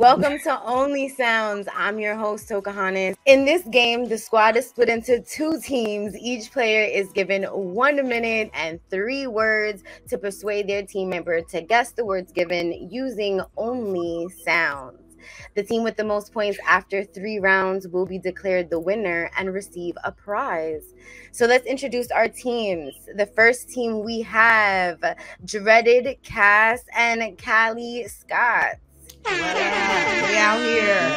Welcome to Only Sounds. I'm your host, Tocahantas. In this game, the squad is split into two teams. Each player is given one minute and three words to persuade their team member to guess the words given using only sounds. The team with the most points after three rounds will be declared the winner and receive a prize. So let's introduce our teams. The first team we have Dreaded Cas and Kali Scott. We out here.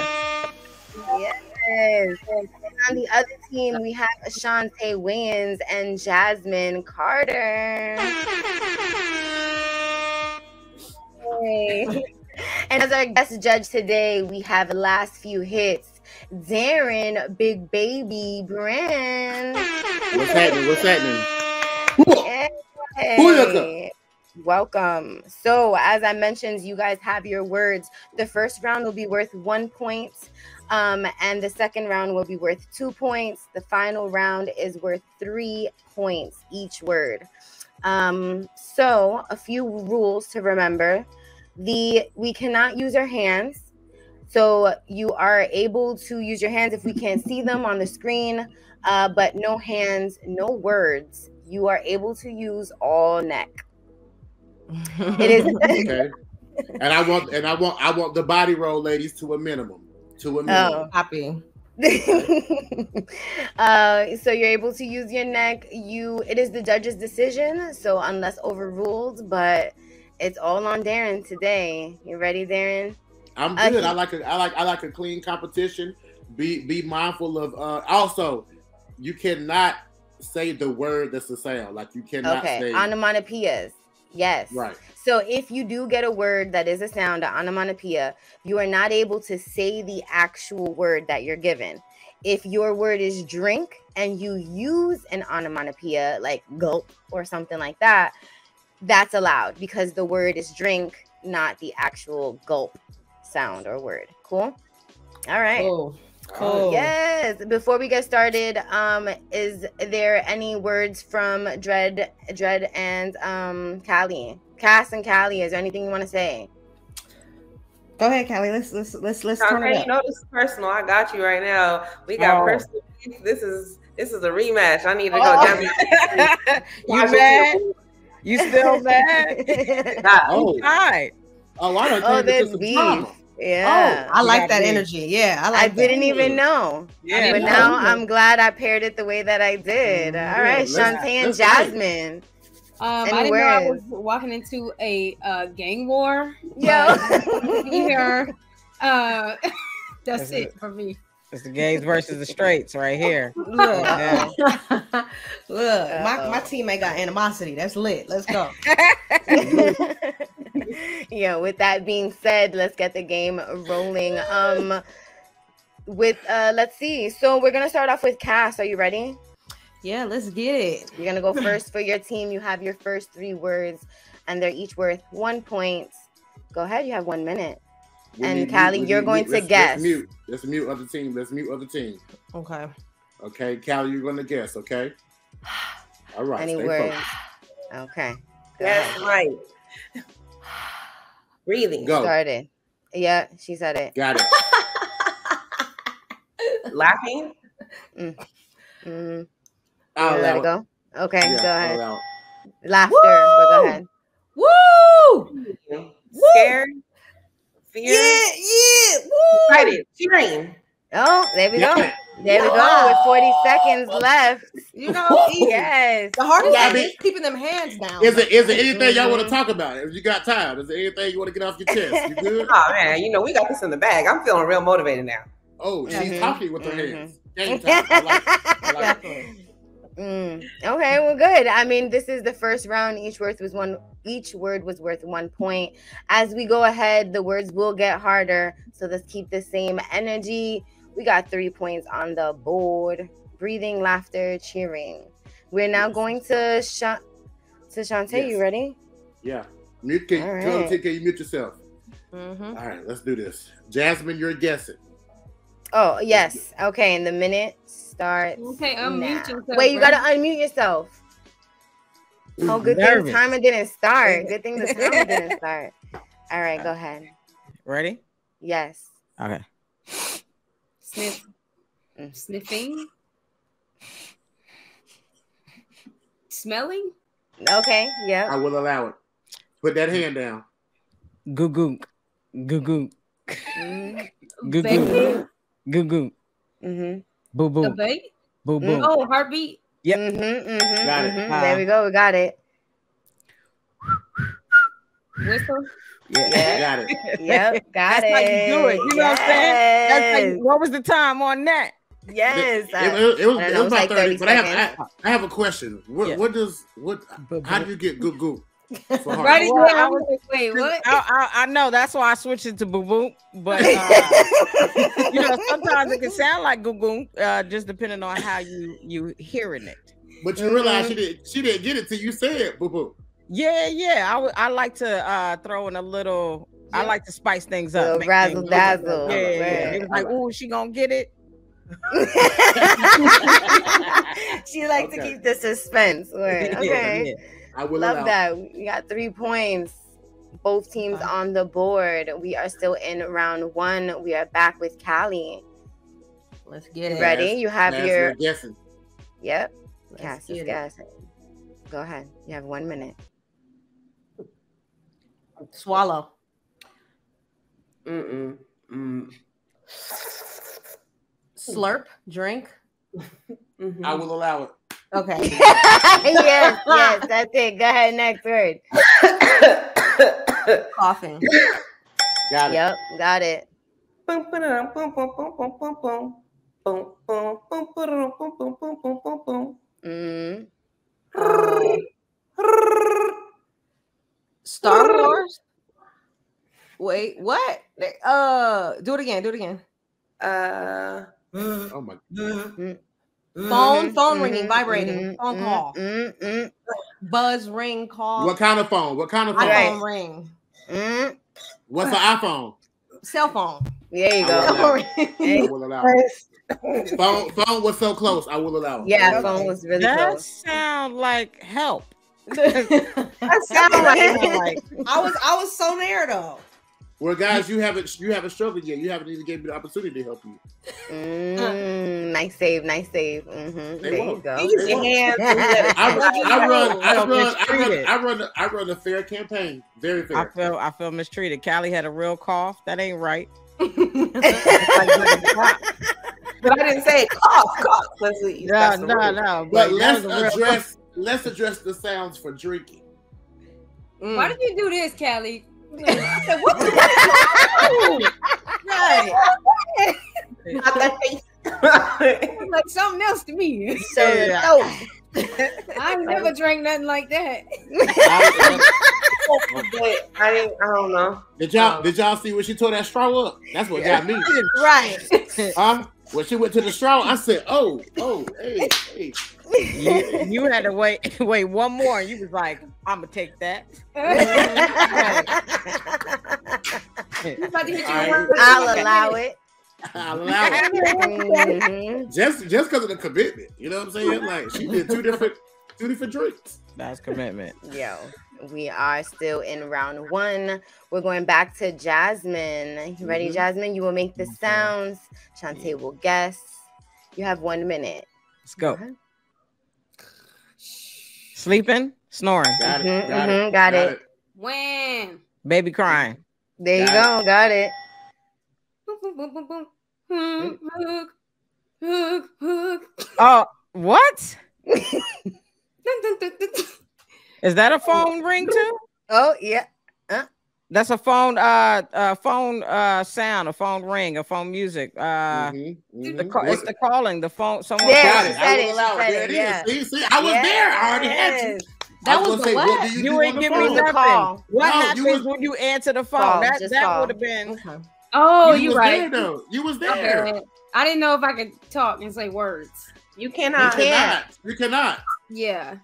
Yes. And on the other team, we have Chaunte Wayans and Jasmyn Carter. Hey. And as our guest judge today, we have the last few hits. Darren, Big Baby, Brand. What's happening? What's happening? Hey. Welcome. So, as I mentioned, you guys have your words. The first round will be worth one point, um, and the second round will be worth two points. The final round is worth three points each word. Um, so, a few rules to remember the we cannot use our hands so you are able to use your hands if we can't see them on the screen uh, but no hands no words you are able to use all neck it is okay. and i want and i want i want the body roll ladies to a minimum to a minimum oh, happy uh, so you're able to use your neck you it is the judge's decision so unless overruled but it's all on Darren today. You ready, Darren? I'm uh, good. Uh, I like a I like I like a clean competition. Be be mindful of uh also you cannot say the word that's the sound. Like you cannot say okay. say onomatopoeias. Yes. Right. So if you do get a word that is a sound, an onomatopoeia, you are not able to say the actual word that you're given. If your word is drink and you use an onomatopoeia like gulp or something like that, that's allowed because the word is drink, not the actual gulp sound or word. Cool. All right. Cool. Cool. Yes. Before we get started, um, is there any words from Dread, Dread, and um, Kali, Cas and Kali? Is there anything you want to say? Go ahead, Kali. Let's let's let's let's okay, turn it up. You know this is personal. I got you right now. We got Oh. personal. This is this is a rematch. I need to go Oh. down. you mad? You still mad? Nah, Oh, Hi. oh, I don't oh, think there's this is beef. Drama. Yeah. I like got that beef. energy. Yeah, I I like. that. didn't even know. Yeah, but no, now you I'm glad I paired it the way that I did. Mhm. All right, Yeah, let's- Chaunte and let's fight. Jasmyn. Um, I didn't know I was walking into a uh, gang war. Yeah, Here, uh, that's That's it for me. It's the gays versus the straights right here. Look, Yeah. look, my, my Uh-oh. teammate got animosity. That's lit. Let's go. yeah, with that being said, let's get the game rolling. Um with uh let's see. So we're gonna start off with Cas. Are you ready? Yeah, let's get it. You're gonna go first for your team. You have your first three words, and they're each worth one point. Go ahead, you have one minute. We And need- Kali, we you're need- going to let's- guess. Let's mute. Let's mute other team. Let's mute other team. Okay. Okay, Kali, you're going to guess. Okay. All right. Any stay words? focused. Okay. Go That's ahead. right. Breathing. Go. Started. Yeah, she said it. Got it. Laughing. Mhm. I'll let it go. Okay, Yeah, go ahead. allow it. Laughter, but go ahead. Woo! Scared. Fear. Yeah, yeah. Woo! Excited. Cheering. Oh, there we Got go. It. There we go. With 40 seconds left. You know. Yes. The hardest Yeah, thing is keeping them hands down. Is it is there anything y'all want to talk about? If you got time, is there anything you want to get off your chest? You good? Oh man, you know we got this in the bag. I'm feeling real motivated now. Oh, she's Mhm, talking with her mhm. hands. Game time. I like. I like. Mm, okay, well, good. I mean, this is the first round. Each word was one. Each word was worth one point. As we go ahead, the words will get harder. So let's keep the same energy. We got three points on the board. Breathing, laughter, cheering. We're now going to Sha- to Chaunte. Yes. You ready? Yeah. Mute. Can, All Tell right. them, can you mute yourself? Mhm. All right, let's do this. Jasmyn, you're guessing. Oh yes. Okay, and the minute starts. Okay, unmute now. yourself, Wait, you gotta unmute yourself. Oh, good thing the timer didn't start. Good thing the timer didn't start. All right, go ahead. Ready? Yes. Okay. Sniff. Mm. Sniffing. Smelling. Okay. Yeah. I will allow it. Put that hand down. Goo goo. Goo goo. Mm, Goo goo. Goo goo. Mm-hmm. Boo boo. Boo boo. Oh, heartbeat. Yep. Mm-hmm, mm-hmm, Got it. mhm. There we go. We got it. Whistle. Yeah. Got it. Yep. Got That's it. how you do it. You know what I'm saying? That's Yes. like, what was the time on that? yes. It, it- it was, I it don't was about like 30 30, but I have. I, I have a question. What, Yeah. what does what? How do you get good goo? For heart? Right Well. I I was like, wait, what? I, I, I know that's why I switched it to boo boo, but uh, you know sometimes it can sound like goo goo, uh, just depending on how you you hearing it. But you realize she didn't she didn't get it till you said boo boo. Yeah, yeah. I would- I like to uh, throw in a little. I like to spice things up. Little razzle things- dazzle. Yeah, yeah, yeah. It was like, oh, she gonna get it. she like to keep the suspense. Word. Yeah, Okay. yeah. I will Love allow. that. We got three points. Both teams Okay. on the board. We are still in round one. We are back with Kali. Let's get You it. ready? Last- You have Last your guessing. yep. Let's Cas is guessing. Go ahead. You have one minute. Swallow. Mm-mm. Mm. Slurp. Drink. Mhm. I will allow it. Okay. yes, yes, that's it. Go ahead, next word. Coughing. Got it. Yep, got it. Mm. Star Wars. Wait, what? Uh, do it again. Do it again. Uh, Oh my Phone, Mhm, phone ringing, mhm, vibrating, phone call, buzz, ring, call, What kind of phone? What kind of phone? Right. iPhone ring. What's an iPhone? cell phone. There you go. allow it. I Hey, will allow it. Phone phone was so close. I will allow it. Yeah, phone was really That close. sound like help. That sound like like I was I was so there though. Well, guys, you haven't you haven't struggled yet. You haven't even given me the opportunity to help you. Mm, nice save, nice save. hmm There you won't. go. Use your hands. and let it- I, let I run, I run, I run. I run, I run a fair campaign. Very fair. I feel I feel mistreated. Kali had a real cough. That ain't right. But I didn't say cough, cough. Let's see. No, no, no. But that let's was a address let's address the sounds for drinking. Mm. Why did you do this, Kali? I said, what the Right. Not that face. Like something else to me. So, Yeah. so I never drank nothing like that. I didn't. I don't know. Did y'all did y'all see when she tore that straw up? That's what got me. right. Huh? When she went to the straw, I said, "Oh, oh, hey, hey." You, you had to wait wait one more. And you was like, I'm gonna take that. You about to hit you All right. with one- I'll allow it. I allow it. Mhm. Just just because of the commitment. You know what I'm saying? Like she did two different two different drinks. That's commitment. Yo, we are still in round one. We're going back to Jasmyn. You ready, Mhm. Jasmyn? You will make the Okay. sounds. Chaunte will guess. You have one minute. Let's go. Sleeping, snoring, Got it. mhm, Got mhm, it. got it. When? baby crying. There you Got go. Got it. Boom, boom, boom, boom, boom. Hook, hook, hook, hook. Oh, what? Is that a phone ring too? Oh yeah. That's a phone uh uh phone uh sound, a phone ring, a phone music. Uh Mhm, the mhm. ca- it's the calling, the phone someone Yeah, Got it. said I it, will she allow said it. There it, it yeah. is. See, see, I was there. I already had you. That I was gonna the say, what? do you, You do ain't give me was nothing. call. What No, you happens was- when you answer the phone? Call, that that would have been Okay. Oh, you you was right. there though. You was there. bad. I didn't know if I could talk and say words. You You cannot. can't. cannot. You cannot. Yeah.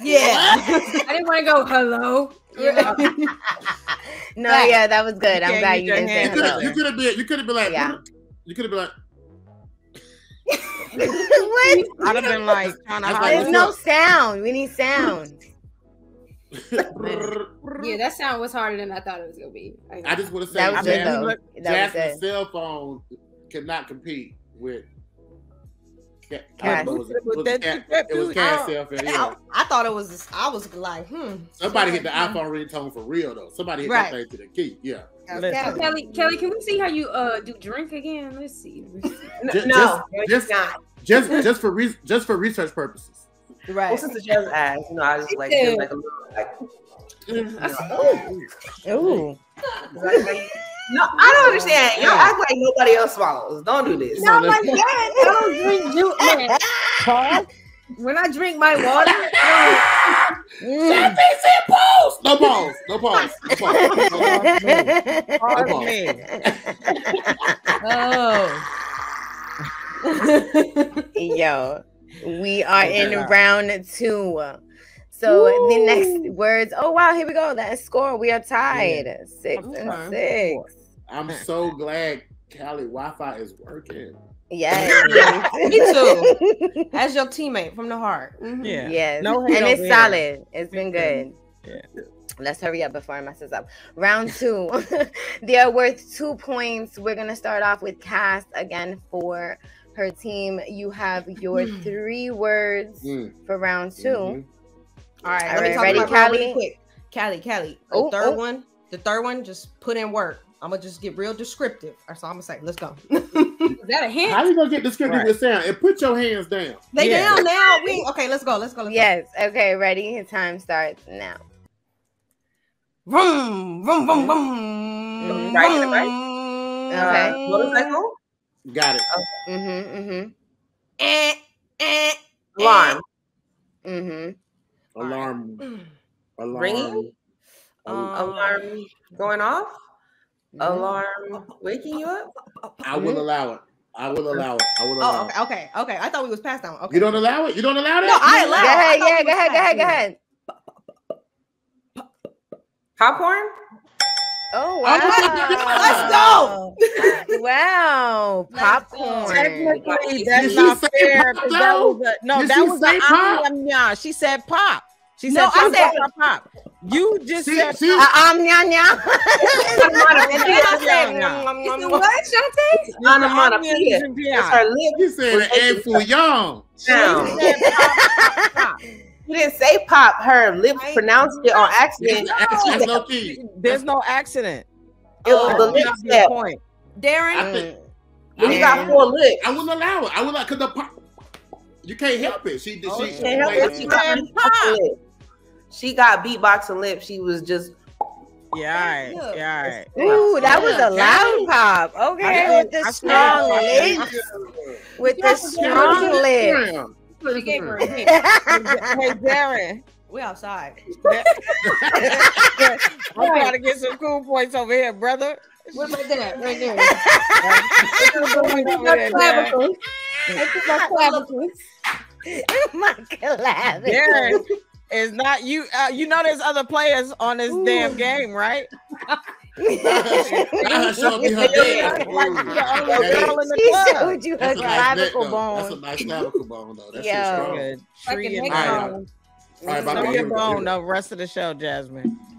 Yeah. I didn't want to go hello. You know? no, Back. yeah, that was good. I'm glad you didn't say You could hello. have. You could have been. You could have been like. Yeah. You could have been like. what? I'd have been like trying to That's hide There's like- no sound. We need sound. Yeah, that sound was harder than I thought it was gonna be. I, I just want to say, That was good Jasmyn, though. That was Jasmyn's cell phone cannot compete with. Cat, Cas. what was it? Was Cat- it was Cas cell phone. I, I thought it was. I was like, hmm. Somebody hit the iPhone ringtone for real though. Somebody hit Right. that thing to the key. Yeah. Listen. Kelly, Kelly, can we see how you uh do drink again? Let's see. Just, no, just, just just, not. just, just for re- just for research purposes. Right. Well, since the jazz ass, you know, I just like Yeah. like a little like. Ooh. No, I don't understand. Y'all act like nobody else swallows. Don't do this. No, like that. I don't drink juice. Man. When I drink my water, I Mm. No pause. No pause. No pause. No pause. Pardon me. oh. Yo, we are in Okay. round two. So the next words. Oh wow, here we go. That score. We are tied. Six and Okay. six. I'm so glad Kali Wi-Fi is working. Yes. Me too. As your teammate from the heart. Mhm. Yeah. Yes. No and over it's here. solid. It's been good. Yeah. Let's hurry up before I mess this up. Round two. they are worth two points. We're gonna start off with Cas again for her team. You have your three words Mm. for round 2 Mhm. All right, All let me right, talk ready, about mine Kali? really quick. Kali, Kali, the Oh, third oh. one, the third one, just put in work. I'm gonna just get real descriptive. That's all I'm gonna say. Let's go. is that a hint? How you gonna get descriptive Right. with sound? And put your hands down. they Yeah. down now. We okay. Let's go. Let's go. Let's Yes. Okay. Ready? Time starts now. go. Vroom, vroom, vroom, vroom. Right, right. Okay. Motorcycle? Got it. Mm-hmm. Mm-hmm. Eh, eh, Alarm. Mm-hmm. Alarm. Alarm. Ringing? Um, Alarm going off? Mm-hmm. Alarm waking you up? I will allow it. I will allow it. I will allow Oh, it. okay, okay, okay. I thought we was past that one. Okay. You don't allow it? You don't allow that? No, I You allow Go I ahead. thought Yeah. we Go ahead. Go ahead. Go ahead. Popcorn? Oh Let's wow. go. Let's go. Wow, popcorn. Technically, Did that's she not say fair. pop, 'cause That was a, no, Did that she was say a pop? um, yeah. She said pop. She said No, said I pop, said- pop, pop, pop. You just She, said she, Uh, um, nya, nya. What? Onomatopoeia. And It's her lip. you said an Fu Young. down. She said pop, pop, pop. You didn't say pop. Her lips I- pronounced it on accident. That's, that's low key. There's no accident. It was the That's lip step. point. Darren, I think When you got four lips. I wouldn't allow it. I would like because the pop. You can't help it. She did. Oh, she, yeah. she Can't help it. She got said lips. She got beatboxing lips. She was just Yeah, all Yeah, all right. Ooh, that was a loud pop. Okay, I with the I strong swear. lips. With the strong lips. She gave her a hint. Hey, Darren. we outside. I'm trying to get some cool points over here, brother. What about that? Right there. Cool points over there, Darren. Clavicles. My clavicles. My. Darren is not you. Uh, you know, there's other players on this damn game, right? Now show me her dance. The only That girl is- in She showed you her That's a nice neck, clavicle though. That's a nice clavicle bone, though. That shit's Yo. strong. Good. Like Tree a and neck All right. bone. All right, my Know your Here we go. bone the rest of the show, Jasmyn.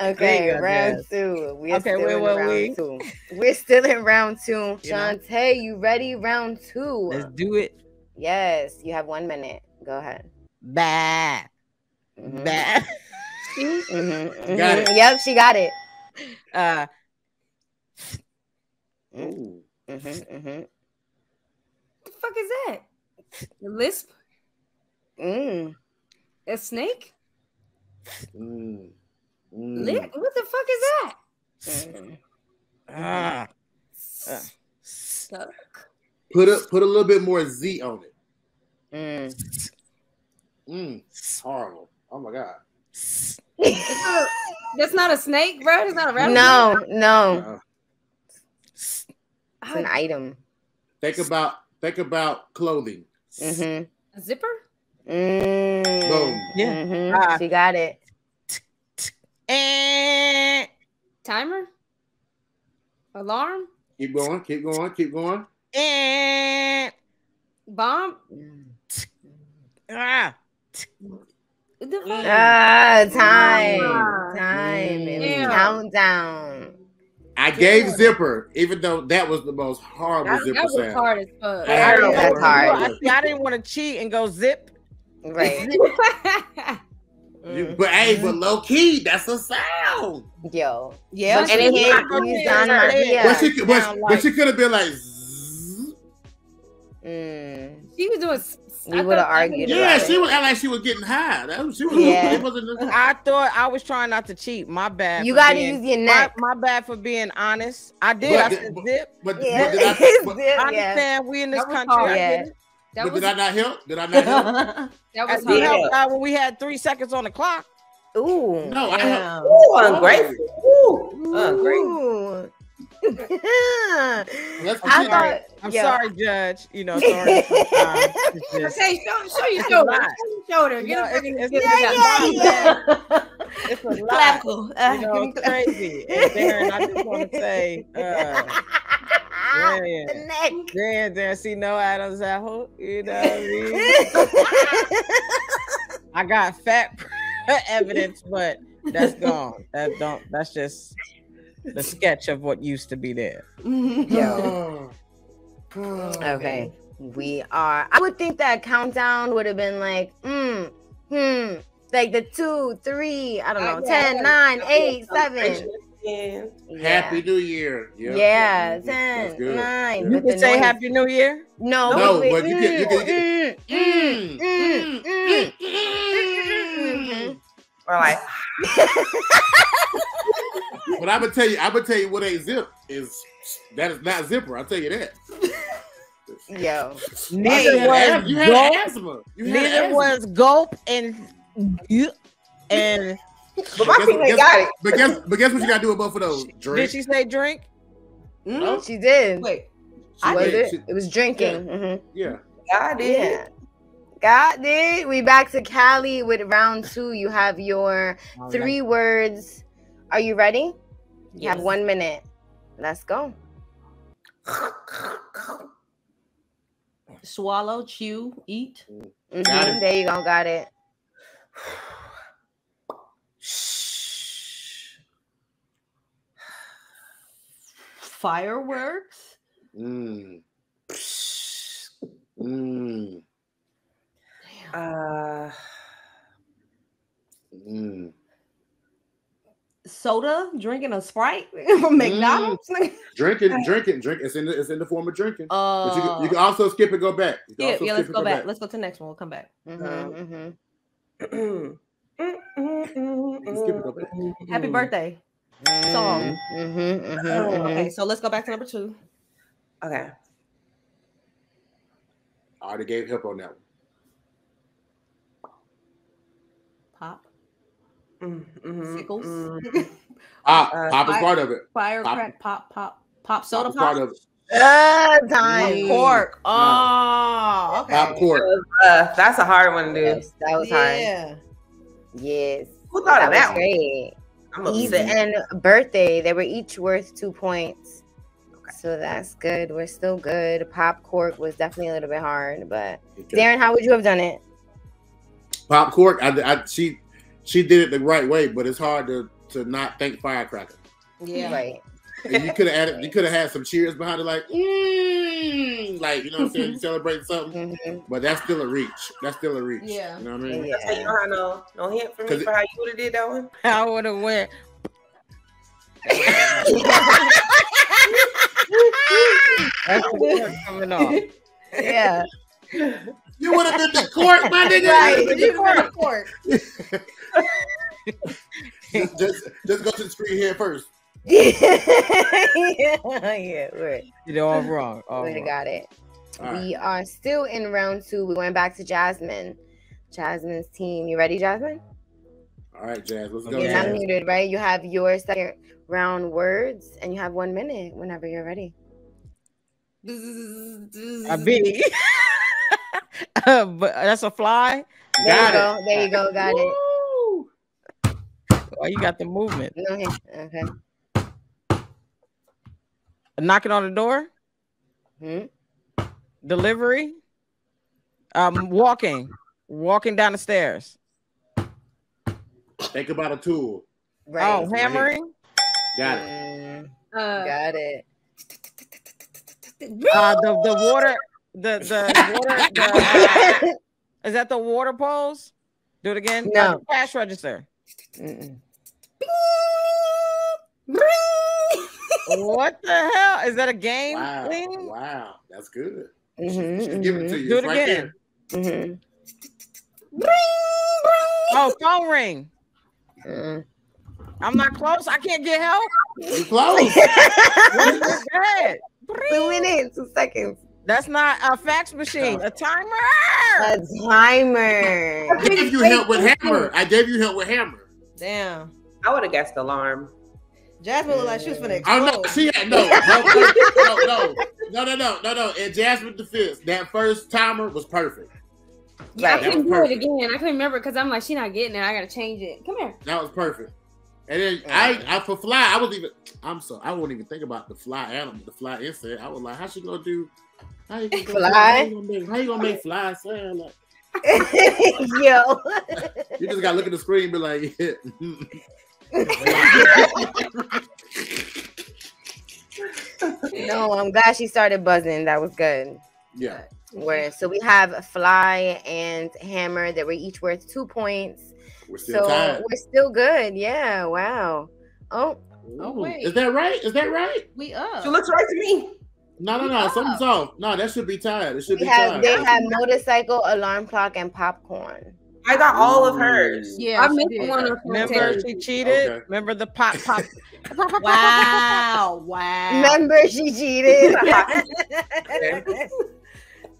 okay, go, round Jazz. two. We're Okay, still where in were round we? two. We're still in round two. Chaunte, you ready? Round two. Let's do it. Yes, you have one minute. Go ahead. Bah. Mhm, Bah. mhm, Got mhm. it. Yep, she got it. Uh, Ooh. Mhm, mhm. What the fuck is that? A lisp? Mm. A snake? Mm. Mm. Lip? What the fuck is that? Mm. ah. Uh. Stuck. Put a put a little bit more Z on it. Mm. Mm. Horrible. Oh my god. That's not a, that's not a snake, bro. It's not a rattlesnake. No, no, Uh, it's an item. think about think about clothing. Mm-hmm. A zipper? Mm. Boom. Yeah. Mhm, Ah. She got it. Eh. Timer? Alarm? Keep going. Keep going. Keep going. Eh. Bomb? Mm. Ah. The fuck? Ah, time, time. It was Damn. countdown. I gave zipper, even though that was the most horrible That, zipper that was sound. hard as fuck. I I didn't, That's know- hard. I, I didn't want to cheat and go zip. Right. You- but hey, but low key, that's a sound. Yo. Yeah. But and she it hit hit Guzan her head. Maria. but she could, but, but she could have been like. Mm. she was doing. We would've argued yeah, about she it. was act like she was getting high. That was, she was, Yeah. it wasn't. I thought I was trying not to cheat. My bad. You gotta use your my, neck. my bad for being honest. I did. But I the- said but- zip. But, Yeah. but did I, but, Yeah. I understand we in this country. hard. Yeah. get. That but was did I not help? Did I not help? that was did hard. help out when we had three seconds on the clock. Ooh. No, I helped. Ooh, ungrateful. Ooh, ungrateful. Ooh. Let's I continue. thought. I'm yeah. sorry, Judge. You know, sorry. sometimes just- Okay, show, show your It's a shoulder. Show your shoulder. You know, it it's- the it's- get it back. It's a lot. Clavicle. Uh, You know, it's crazy. And Darren, I just want to say, uh, the neck. Darren, Darren, see no Adam's apple. You know what I mean? I got fat evidence, but that's gone. That don't. That's just the sketch of what used to be there. Yo. Okay. We are. I would think that countdown would have been like, mm, hmm, like the two, three, I don't know, Uh, yeah, ten, yeah. nine, eight, seven. And Yeah. Happy New Year. Yeah, Yeah, That's 10, 9. You can say noise. Happy New Year. No, No, wait, but you can- you can- mm, mm, mm, mm, Mm. mm. or like, But I'm gonna tell you, I'm gonna tell you what ain't zip is. That is not zipper. I'll tell you that. Yo. Neither you had, was you had gulp. asthma. You had Neither asthma. was gulp and and but my Guess- teammate got it. But guess, but guess what you gotta do with both of those? did she say drink? No? She did. Wait. She was did. it? She- It was drinking. mhm. yeah. Got it. Yeah. Got it. We back to Kali with round two. You have your three words. Are you ready? You have one minute. Let's go. Swallow, chew, eat. Mhm, Got it. There you go. Got it. Fireworks. Mm. Mm. Uh, Mm. Soda. Drinking a Sprite from McDonald's. Drinking, drinking, drink. It's in the it's in the form of drinking. But you, Uh, can, you can also skip and go back. You can yeah, also yeah, skip let's and go back. Let's go to the next one. We'll come back. Mhm, mhm. You can skip and go back. Happy Mm. birthday. Song. Mhm, mhm, Oh, mhm. okay, so let's go back to number two. Okay. I already gave help on that one. Pop. Mm, mhm, Sickles. mm. Pop, Uh, pop is part of it. Fire Pop. crack. Pop. Pop. Pop. Pop Soda part pop. of it. Ah, time. cork. Oh, okay. Pop cork. Uh, that's a hard one to do. Yes, that was hard. Yeah. Yes. Who thought of was that one? great. I'm Eve upset. and birthday, they were each worth two points. So that's good. We're still good. Pop cork was definitely a little bit hard, but Okay. Darren, how would you have done it? Pop cork. I, I, she she did it the right way, but it's hard to to not think firecracker. Yeah. Right. And you could have added. You could have had some cheers behind it, like mm, like you know what I'm saying. You celebrate something, Mhm. but that's still a reach. That's still a reach. Yeah. You know what I mean? Yeah. So you don't have no, no hint for me for how you would have did that one? I would have went. That's the cork coming off. Yeah. You would have been the court, my nigga. Right. You got a court. just, just, just go to the screen here first. yeah, yeah, we're, You know, all wrong. All we wrong. got it. All right. We are still in round two. We're going back to Jasmyn. Jasmyn's team. You ready, Jasmyn? All right, Jazz. Let's go. You're Yeah. not muted, right? You have your second round words, and you have one minute whenever you're ready. A bee. Uh, but that's a fly. There Got you it. go. There you go. Got it. Oh, you got the movement. No. Okay. Knocking on the door. Hmm? Delivery. Um, walking. Walking down the stairs. Think about a tool. Right. Oh, hammering. Got it. Mm, Uh, got it. Uh, the the water. The the water. The, uh, is that the water poles? Do it again. No. Cash register. What the hell? Is that a game Wow. thing? Wow. That's good. Mhm, She give it to you. Do It's it right again. mhm, Oh, phone ring. mhm. I'm not close. I can't get help. there. You close. What is this? Bad. Two minutes, two seconds. That's not a fax machine, a timer. A timer. I gave you help with hammer. I gave you help with hammer. Damn. I would have guessed alarm. Jasmyn looked like she was gonna explode. Oh no, she had no, no, no, no, no, no, no. And Jasmyn defense, that first timer was perfect. Yeah, like, I couldn't do perfect. it again. I couldn't remember because I'm like, she not getting it. I gotta change it. Come here. That was perfect. And then I, I for fly, I was even. I'm so I won't even think about the fly animal, the fly insect. I was like, how's she gonna do how you gonna Fly? How you gonna make, how you gonna make fly sound like? Yo. You just gotta look at the screen, and be like, no, I'm glad she started buzzing. That was good. yeah. Where so we have a fly and hammer that were each worth two points. We're still So tied. we're still good. Yeah. Wow. Oh, Oh, Ooh, wait. is that right? Is that right? We up. She looks right to me. No, no, no. Something's off. No, that should be tied. It should we be have tied. they have motorcycle, alarm clock, and popcorn. I got all of hers. Yeah, I she missed did. one of Remember she cheated. Okay. Remember the pop pop. Wow. Wow. Remember she cheated.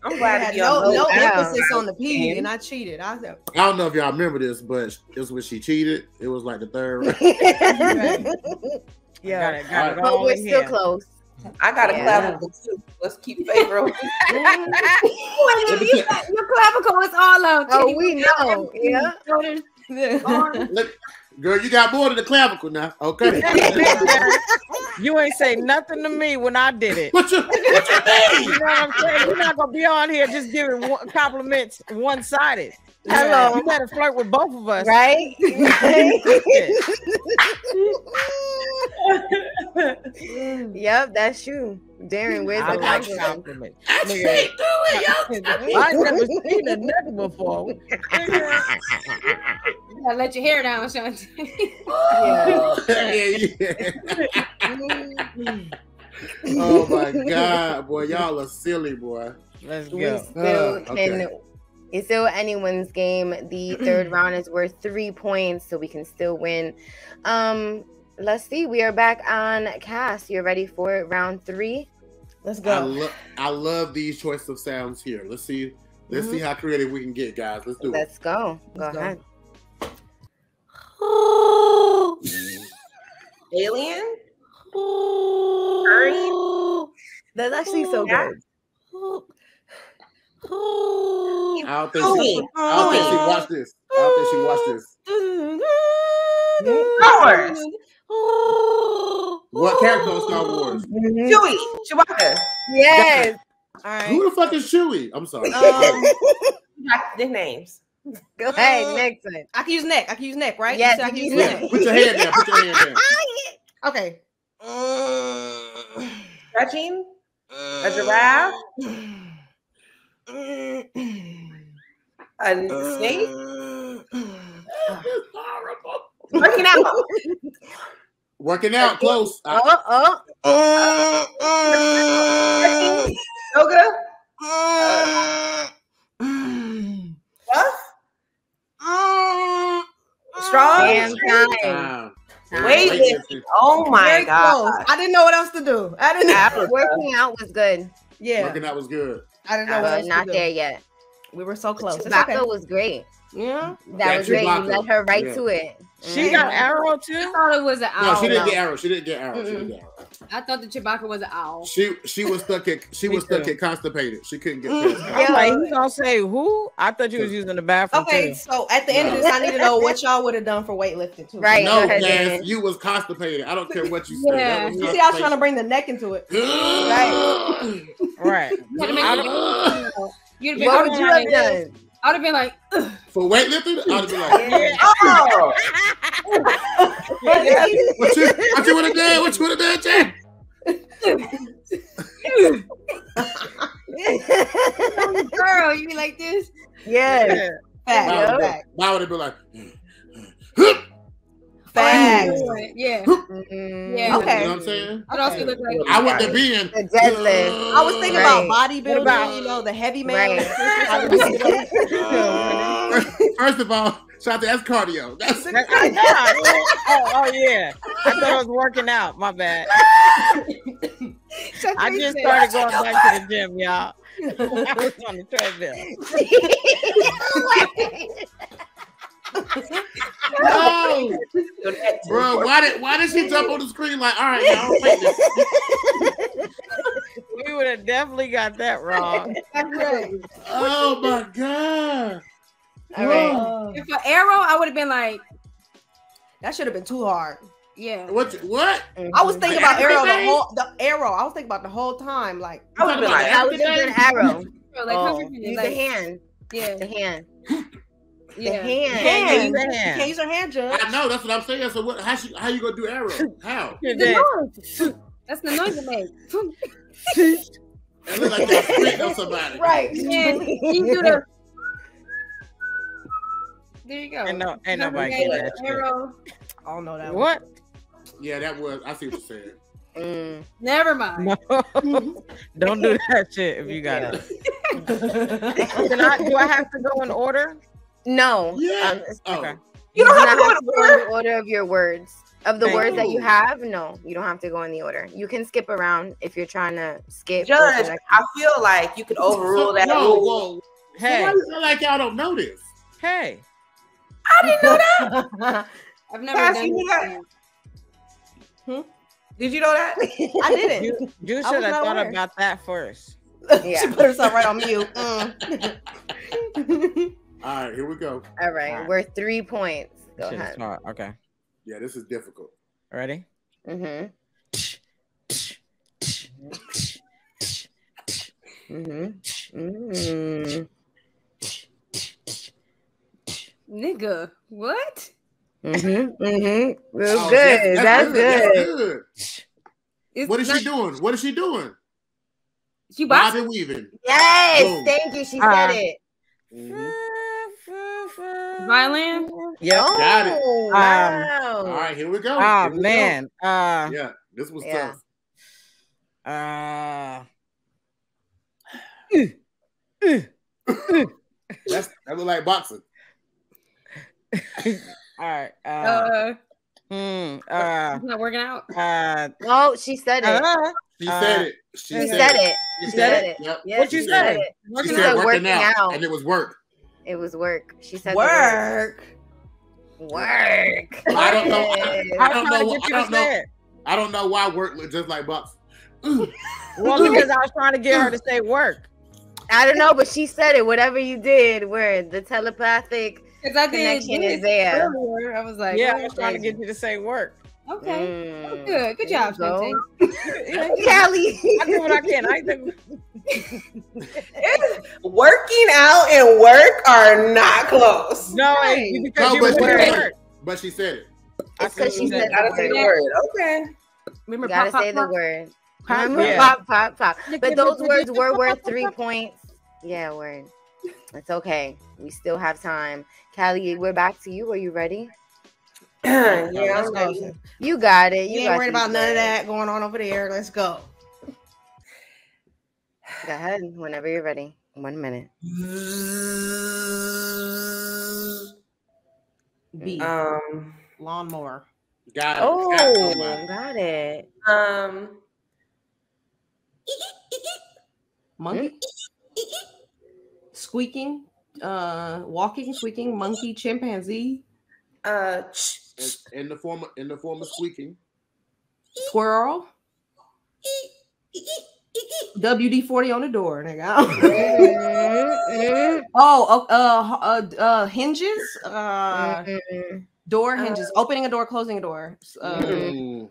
I'm I glad had to be no, no emphasis on the P, and I cheated. I said, I don't know if y'all remember this, but it was when she cheated. It was like the third round. Got yeah. it. Got it But all we're still here. close. I got a Yeah. clavicle too. Let's keep favorable. Your clavicle is all out. Oh, we know. Yeah. Look, girl, you got more than the clavicle now. Okay. you ain't say nothing to me when I did it. what you, what you mean? You know what I'm saying? You're not gonna be on here just giving compliments one sided. Hello. You better flirt with both of us. Right? yep, that's you. Darren, where's I the like compliment? I Nigga, can't do it, yo. I never seen a nigga before. Nigga, You gotta let your hair down, Chaunte. yeah, yeah. oh my god, boy, y'all are silly, boy. Let's We go. still Uh, can. okay. It's still anyone's game. The third round is worth three points, so we can still win. Um, let's see. We are back on Cas. You're ready for round three? Let's I go. I love these choice of sounds here. Let's see, let's see how creative we can get, guys. Let's do it. Let's go. Go Let's go. ahead. Alien? Furry? That's actually so Yeah. good. I don't think she, I don't think she watched this. I don't think she watched this. Star Wars. What character on Star Wars? Mhm. Chewie. Chewbacca. Yes. All right. Who the fuck is Chewie? I'm sorry. Um, Nicknames. Go ahead. Next one. I can use neck. I can use neck, right? Yes, You I can can use use Yeah, neck. put your hand down. Put your hand down. Okay. Stretching. A giraffe. A snake. It's horrible. Working out. Working out close. I- Oh, oh. Stretching. Yoga. Uh. Buff. Uh, uh. Strong. Damn time. time. Wait, Oh my Very god. close. I didn't know what else to do. I didn't know. Working out was good, Yeah. Working out was good. I didn't know what but else not to do. there yet. We were so close. It's Chewbacca okay. was great. Yeah. That Yeah, was great. You Chewbacca. led her right Yeah. to it. She got Mhm. arrow too. I thought it was an No, owl. she didn't no. get arrow. She didn't get arrow. She didn't get arrow. I thought the Chewbacca was an owl. She she was stuck at she was stuck at constipated. She couldn't get Mm. past I'm. Yeah. like, he gonna say who? I thought you was using the bathroom Okay, too. so at the end of this, I need to know what y'all would have done for weightlifting too. Right. No, go ahead, Cas, Dan. you was constipated. I don't care what you said. Yeah. You see, I was trying to bring the neck into it. constipation. Right. You had to make I it- don't- You'd have been What would you oh, have done? I'd have been like, Ugh. For weightlifting, I'd be like, Oh, what you, what you would have done? What you would have done, Jack? girl, you be like this. yes. Fact, Why would fact, Why would it be like? Mm. Fact. Yeah. Mhm. Yeah. Okay. You know what I'm saying? I'd also look like I wouldn't have been. The deadlift. I was thinking Right. about bodybuilding, about- you know, the heavy man. Right. First of all, shout out to that's cardio. That's That- I oh, oh yeah. I thought I was working out. My bad. I just started going back to the gym, y'all. I was on the treadmill. No, bro. Why did why did she jump on the screen like? All right, y'all, wait this. We would have definitely got that wrong. Oh my god. All right. If for arrow, I would have been like, That should have been too hard. yeah. What? What? I was thinking about arrow the whole the arrow. I was thinking about the whole time. Like I would have been like, I was just an arrow. Like, Oh. 100%, Use like, the hand. Yeah. The hand. The Yeah. hand. hand. use You the hand. can't use your hand, Judge. I know that's what I'm saying. So what? How she, How you gonna do arrow? How? The did. That's the noise you makes. It look like you're spitting on somebody. Right. And you do the. There you go. Ain't, no, ain't nobody Okay, get that shit. arrow. I don't know that one. What? Yeah, that was. I see what you're saying. Mm. Never mind. No. Don't do that shit if you got it. I, do I have to go in order? No. Yeah. Um, Oh, Okay. You don't do have to not go in order. in the order of your words. Of the Thank words that you you. have, no, you don't have to go in the order. You can skip around if you're trying to skip. Judge, the I feel like you could overrule So- that whoa, rule. whoa. So Hey, why you feel like y'all don't know this? hey. I didn't know that. I've never Cas, done you this. knew Did you know that? I didn't. You, you should have thought aware. about that first. Yeah. she put herself right on mute. Mm. All right, here we go. All right, Alright. we're three points. Go Shit ahead. hard. Okay. Yeah, this is difficult. Ready? Mm-hmm. Mm-hmm. Mm-hmm. Nigga, what? Mm-hmm. Mm-hmm. Real Oh, good. That's, good. good. It's What is not- she doing? What is she doing? She boxing. Bobby weaving. Yes. Boom. Thank you. She Uh, said it. Mhm. Violin? Yep. Oh, Got it. wow. All right, here we go. Oh Here we go. man. Uh Yeah, this was Yeah. tough. uh That's that look like boxing. all right. Uh, Uh, hmm, uh not working out. uh Oh, she said it. uh, She Uh, said it. She, She said, said it. She She said said it. it. Yep. Yes, What you said? said it. She Working said out. working working out, out. and it was work. It was work. She said. Work. Work. I don't know. I I'm don't know. to wh- get you I don't know. I don't know why work look just like boxing. Ooh. Well, because I was trying to get her to say work. I don't know, but she said it. Whatever you did, where The telepathic. I Connection this is there. earlier. I was like, Yeah, I was trying to get you to say work. Okay. Oh, Mm. good. Good There job, you go. Chaunte. Kali. I do what I can. I do. Working out and work are not close. No, Right. it's because No, you but she said it. But she said it. It's because she said Gotta say the word. word. Okay. Remember, gotta pop, pop, say the pop? word. Pop, yeah. pop, pop, pop. But those words were worth three points. Yeah, word. It's okay. We still have time. Kali, we're back to you. Are you ready? yeah, Let's go. ready. You got it. You You ain't worried about none of that going on over there. Let's go. Go ahead whenever you're ready. One minute. B. Um, Lawnmower. Got it. Oh, Got somebody. got it. um, Monkey. Squeaking. Uh, walking, squeaking, monkey, chimpanzee, uh, In- in the form of, in the form of squeaking. squirrel. WD forty on the door, nigga. Oh, uh, uh, uh, uh, hinges. Uh, mm, mm, door hinges. Opening a door, closing a door. Uh, Mm.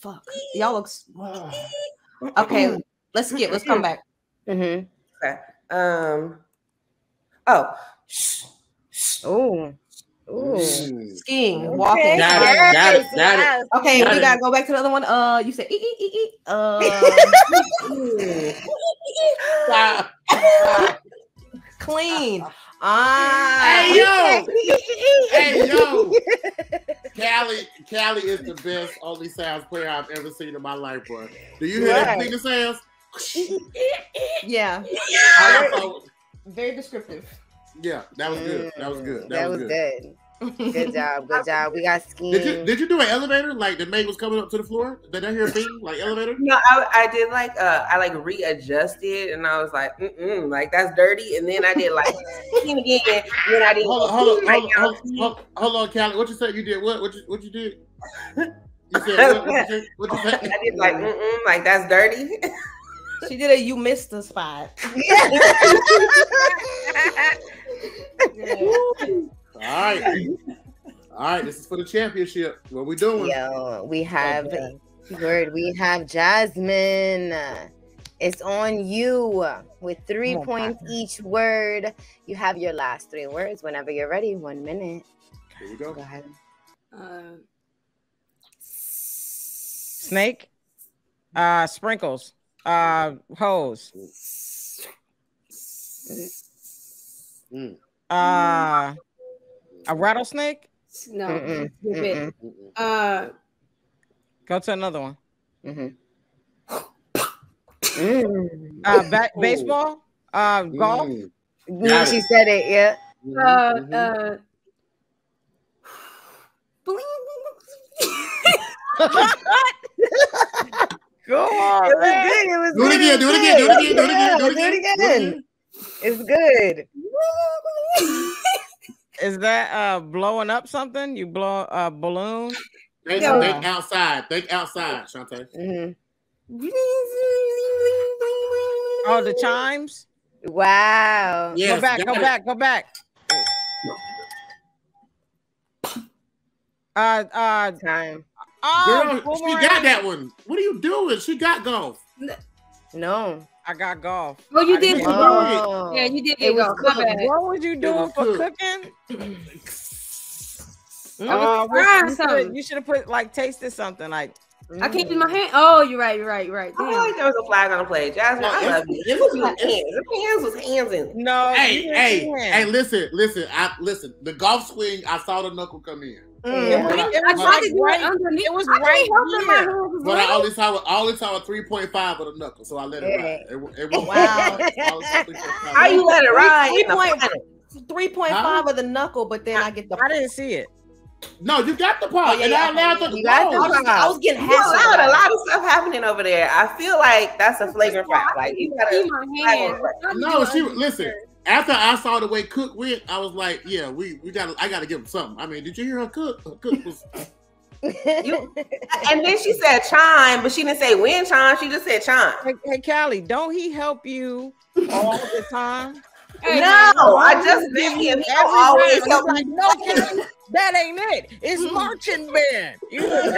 fuck. Y'all looks. Okay, let's skip. Let's come back. mm, mhm. Okay. um, Oh, shh, shh. Ooh. Ooh. Skiing, Okay. walking. Got it, got it, Yes, got it. yes. Okay, Got we it. gotta go back to the other one. Uh, you said e e e e. Uh, Stop. clean. Ah, Hey yo, hey yo, Kali, Kali is the best only sounds player I've ever seen in my life, bro. Do you hear that Right. finger sounds? yeah, I thought- very descriptive. Yeah, that was good. That was good. That, That was good. Good job. Good job. We got skiing. Did you did you do an elevator like the maid was coming up to the floor? Did I hear a thing like elevator? No, I, I did like uh I like readjusted and I was like mm like that's dirty and then I did like clean again and then I did Hold on, hold on, like, hold on, hold on, hold on, hold on, Kali. What you said? You did what? What you what you did? You said what? What you said? What you I did like mm like that's dirty. She did a you missed the spot. All right, all right. This is for the championship. What we doing? Yo, we have Okay. word. We have Jasmyn. It's on you with three Come on, points each word. You have your last three words whenever you're ready. One minute. Here we go. Go ahead. Uh, Snake. Uh, sprinkles. Uh, hose. Mm. Uh, a rattlesnake. no. Mm-mm, mm-mm. Uh, Go to another one. mhm. Mm. Uh, ba- baseball. Uh, golf. Mm. No, she said it. Yeah. Mhm, uh, mhm. uh. Go on, It was man. good. It was Do it good. again, do it again, do it again, do it again, do it again, Do it again. It's good. Is that uh blowing up something? You blow a balloon? Think, Yo. think outside. Think outside, Chaunte. Mhm. Oh, the chimes. Wow. Yes, go back. Go it. back. Go back. Uh, uh, Time. oh, Girl, she got that one. What are you doing? She got golf. No. I got golf. Oh, you I did. get for golf. golf. Oh. Yeah, you did It was golf. My What was you doing for cooked. cooking? Uh, what- you should- you should have put like tasted something like. I can't use my hand. Oh, you're right. You're right. You're right. I feel like there was a flag on the play. Jasmyn, I love you. This was hands. The hands was hands in. No. Hey, hey, see hey! Listen, listen. I listen. The golf swing. I saw the knuckle come in, Mm, Yeah. but I, it was tried like to do right- it underneath. it was I right help it, my here. was but I little. only saw I only saw a three point five of the knuckle, so I let it ride. It, wa- it was Wow. I only saw 3.5. How you let it ride? Three in the point- final? Three point five of the knuckle, but then I get the. I didn't see it. No, you got the part, Oh, yeah, and yeah, I allowed yeah. the got the ball. I was, I was getting You hassled. allowed a lot of stuff happening over there. I feel like that's a flagrant fact. Like you gotta. my hand. I No, she it listen. After I saw the way Cook went, I was like, yeah, we we got. I got to give him something. I mean, did you hear her cook? Her cook was. And then she said chime, but she didn't say when chime. She just said chime. Hey, hey, Kali, don't he help you all the time? Hey, no, man, I just met him. He Every always time. help He's like, no, Kali, that ain't it. It's mm. marching band. You know,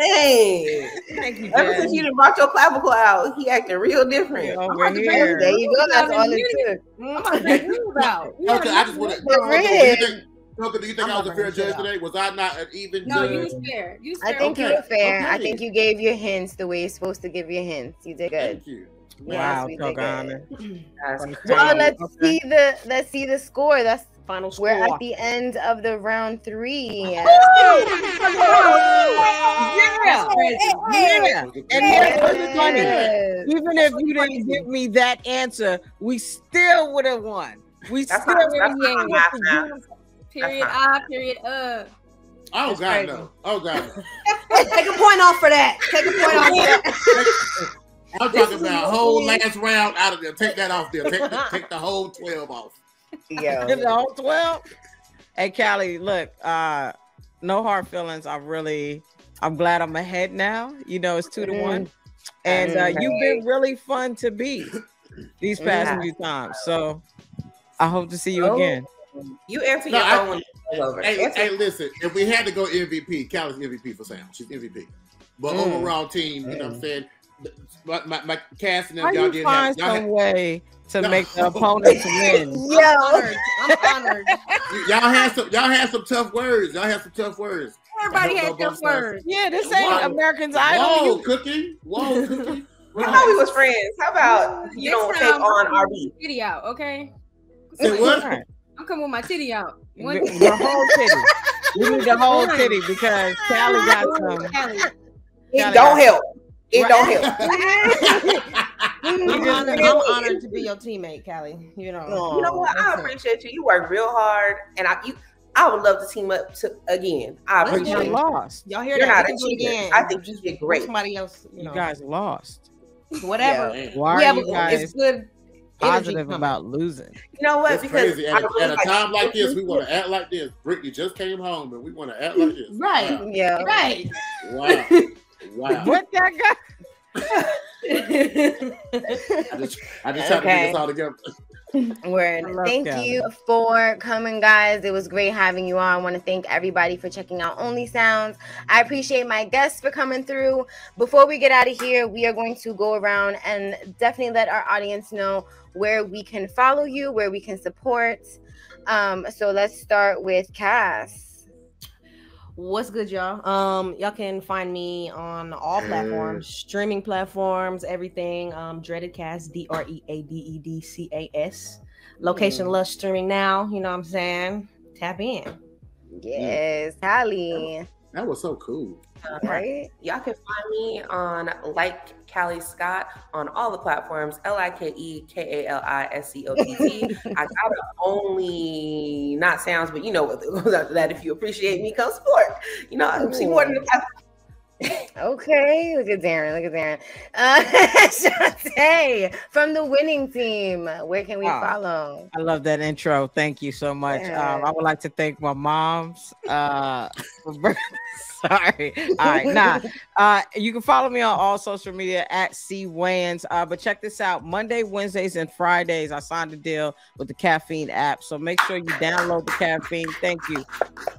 Hey, Thank you, ever since you done brought your clavicle out, he acting real different. Over I'm here. there you go. That's all it took. I'm about to say you about. Mm-hmm. Okay, I just want to. use it. For real. Do you think, do you think I'm I was a fair gonna shut judge today? Was I not an even No, judge? you was fair. You was I fair. think you were fair. I think you gave your hints the way you're supposed to give your hints. You did good. Thank you. Wow, we. That's Well, let's Okay. see the let's see the score. That's Final score. we're at the end of the round three. Yeah. Yeah. Yeah. And here's what's funny. Yes. Even if you didn't give me that answer, we still would have won. We That's still would have won. Period I, period uh. Oh That's God, crazy. no. Oh God. No. Take a point off for that. Take a point off for that. I'm talking about whole last round out of there. Take that off there. Take the, take the whole twelve off. Yo. the whole 12 hey kali look uh no hard feelings i really i'm glad i'm ahead now you know it's two to Mm. one and uh, Mm. you've been really fun to be these past Yeah. few times so i hope to see you Oh. again You answer No, your I- own when it's over. Hey, Answer- hey, listen. If we had to go MVP, Kali's MVP for sound. She's MVP. But Mm. overall team, you know what I'm saying? my, my, my casting How them, y'all you didn't find have, y'all, some had, way to No. make the opponents win? I'm Yo. honored. I'm honored. y'all had some y'all had some tough words. Y'all had some tough words. Everybody Go- had tough both sides. words. Yeah, this ain't Whoa. American's Whoa, Idol. You- cookie. Whoa, cookie. I thought we was friends. How about you Next don't take on our coming beef? Titty out, okay? Say what? I'm coming with my titty out. One, The, the whole titty. We need the whole titty because Kali got some. Kali. It Kali don't help. It don't help. I'm honored, I'm honored to be your teammate, Kali. You know. You know what? I That's it. appreciate you. You work real hard, and I you, I would love to team up to again. I Let's appreciate you're lost. Y'all hear You're that? not We a can do it cheater. again. I think you did great. Somebody else, you You guys lost. whatever. Yeah. Why we are have you guys it's good. energy positive coming. about losing? You know what? It's because crazy. At a, really at a time like this, we want to act like this. Brittany just came home, and we want to act like this. Right. Yeah. Right. Wow. Wow. wow. What that guy? I just, I just tried to Okay. get this all together. Word. Thank Kali. you for coming, guys. It was great having you on. I want to thank everybody for checking out Only Sounds. I appreciate my guests for coming through. Before we get out of here, we are going to go around and definitely let our audience know where we can follow you, where we can support. Um, so let's start with Cas. What's good, y'all? Um, y'all can find me on all platforms, streaming platforms, everything. Um, Dreaded Cas, D R E A D E D C A S. Location Mm. Lush streaming now. You know what I'm saying? Tap in. Yes, Kali. That was so cool. Uh, right? Y'all can find me on like Kali Scott on all the platforms. L I K E K A L I S C O T T. I gotta only not sounds, but you know what goes after that. If you appreciate me, come support. You know, see more than the Okay, look at Darren. Look at Darren. Uh, Chaunte from the winning team. Where can we Wow. follow? I love that intro. Thank you so much. Um, I would like to thank my moms. Uh, sorry. All right, nah. Uh, you can follow me on all social media at C Wayans. Uh, but check this out: Monday, Wednesdays, and Fridays. I signed a deal with the Caffeine app, so make sure you download the Caffeine. Thank you.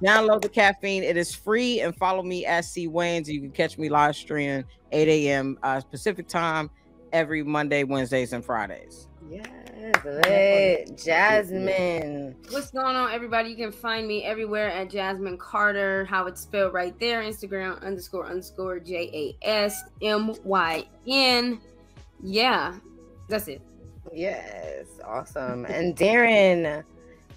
Download the Caffeine. It is free, and follow me at C Wayans. You can catch me live streaming 8 a.m. Uh, Pacific time every Monday, Wednesdays, and Fridays. Yes, lit. Jasmyn. What's going on, everybody? You can find me everywhere at Jasmyn Carter. How it's spelled right there. Instagram underscore underscore J A S M Y N. Yeah, that's it. Yes, awesome. And Darren, where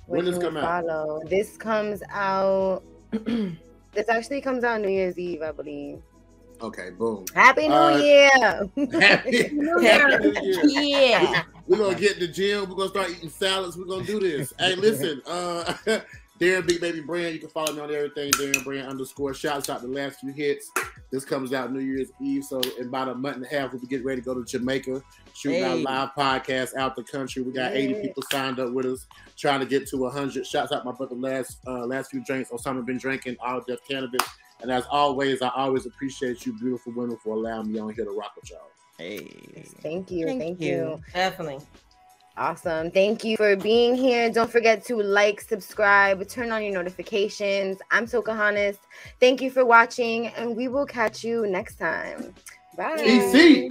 When does can we come out? This comes out. this actually comes out New Year's Eve, I believe. Okay, boom. Happy New Uh, Year! Happy, New Happy Year. New Year. Yeah. We're gonna get in the gym. We're gonna start eating salads. We're gonna do this. Hey, listen, uh, Darren Big Baby Brand. You can follow me on everything. Darren Brand underscore. Shouts out the last few hits. This comes out New Year's Eve, so in about a month and a half, we'll be getting ready to go to Jamaica, shooting our live podcast out the country. We got 80 people signed up with us, trying to get to 100. Shouts out my brother. Last uh, last few drinks. Osama been drinking all death cannabis. And as always, I always appreciate you, beautiful women, for allowing me on here to rock with y'all. Hey. Thank you. Thank Thank, you. you. Definitely. Awesome. Thank you for being here. Don't forget to like, subscribe, turn on your notifications. I'm Tocahantas. Thank you for watching, and we will catch you next time. Bye.